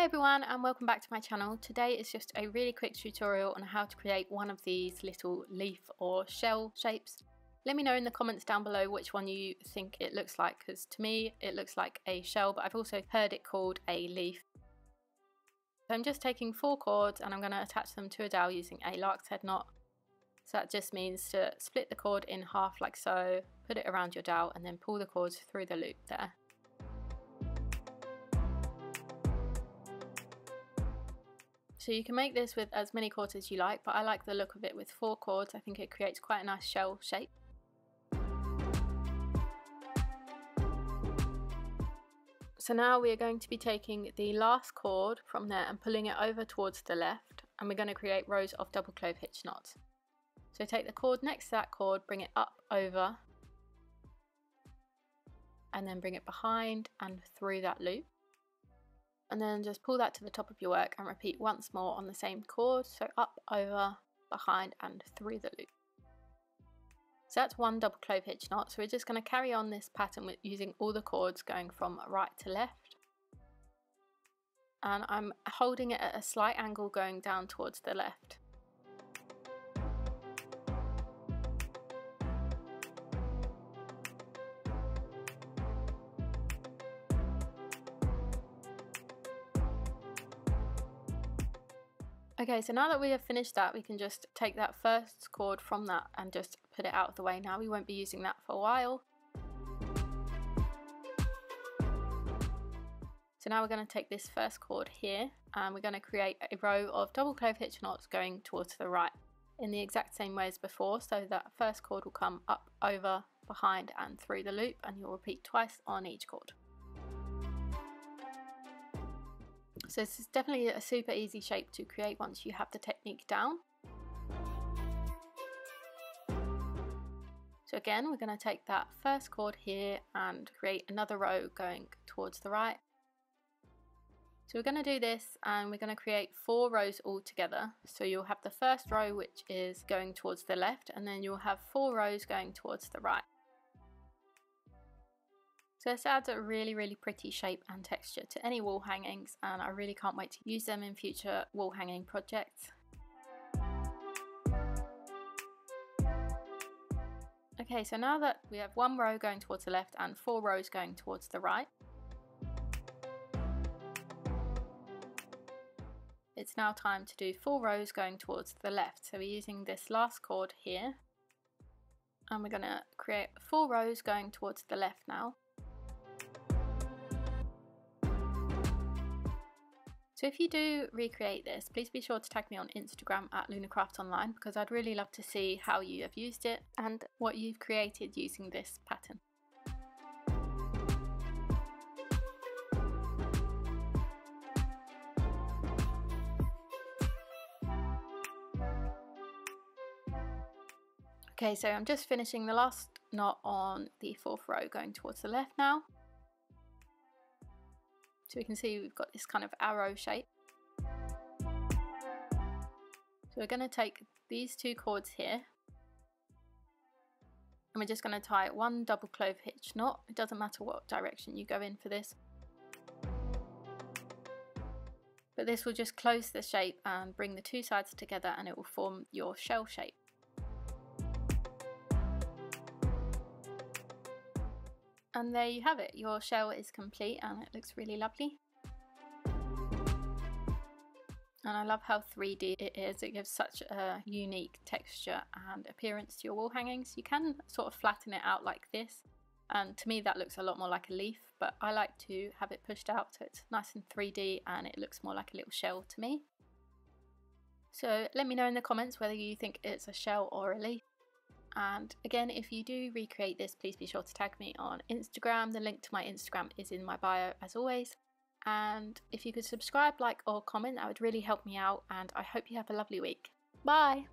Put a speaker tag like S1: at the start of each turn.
S1: Hi everyone and welcome back to my channel. Today is just a really quick tutorial on how to create one of these little leaf or shell shapes. Let me know in the comments down below which one you think it looks like because to me it looks like a shell but I've also heard it called a leaf. So I'm just taking four cords and I'm going to attach them to a dowel using a lark's head knot. So that just means to split the cord in half like so, put it around your dowel and then pull the cords through the loop there. So you can make this with as many cords as you like, but I like the look of it with four cords. I think it creates quite a nice shell shape. So now we are going to be taking the last cord from there and pulling it over towards the left and we're going to create rows of double clove hitch knots. So take the cord next to that cord, bring it up over and then bring it behind and through that loop and then just pull that to the top of your work and repeat once more on the same cord so up over behind and through the loop. So that's one double clove hitch knot. So we're just going to carry on this pattern with using all the cords going from right to left. And I'm holding it at a slight angle going down towards the left Okay, so now that we have finished that, we can just take that first cord from that and just put it out of the way now. We won't be using that for a while. So now we're going to take this first cord here and we're going to create a row of double clove hitch knots going towards the right in the exact same way as before. So that first cord will come up, over, behind and through the loop and you'll repeat twice on each cord. So this is definitely a super easy shape to create once you have the technique down. So again, we're going to take that first cord here and create another row going towards the right. So we're going to do this and we're going to create four rows all together. So you'll have the first row which is going towards the left and then you'll have four rows going towards the right. So this adds a really, really pretty shape and texture to any wall hangings and I really can't wait to use them in future wall hanging projects. Okay, so now that we have one row going towards the left and four rows going towards the right, it's now time to do four rows going towards the left. So we're using this last cord here and we're going to create four rows going towards the left now. So if you do recreate this, please be sure to tag me on Instagram at LunaCraftOnline because I'd really love to see how you have used it and what you've created using this pattern. Okay, so I'm just finishing the last knot on the fourth row going towards the left now. So we can see we've got this kind of arrow shape. So we're going to take these two cords here and we're just going to tie one double clove hitch knot. It doesn't matter what direction you go in for this. But this will just close the shape and bring the two sides together and it will form your shell shape. And there you have it, your shell is complete and it looks really lovely. And I love how 3D it is, it gives such a unique texture and appearance to your wall hangings. You can sort of flatten it out like this and to me that looks a lot more like a leaf but I like to have it pushed out so it's nice and 3D and it looks more like a little shell to me. So let me know in the comments whether you think it's a shell or a leaf. And again, if you do recreate this, please be sure to tag me on Instagram. The link to my Instagram is in my bio as always. And if you could subscribe, like, or comment, that would really help me out. And I hope you have a lovely week. Bye!